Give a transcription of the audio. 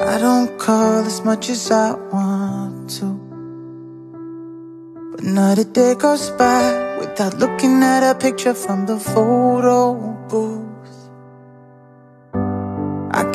I don't call as much as I want to. But not a day goes by Without looking at a picture from the photo booth. I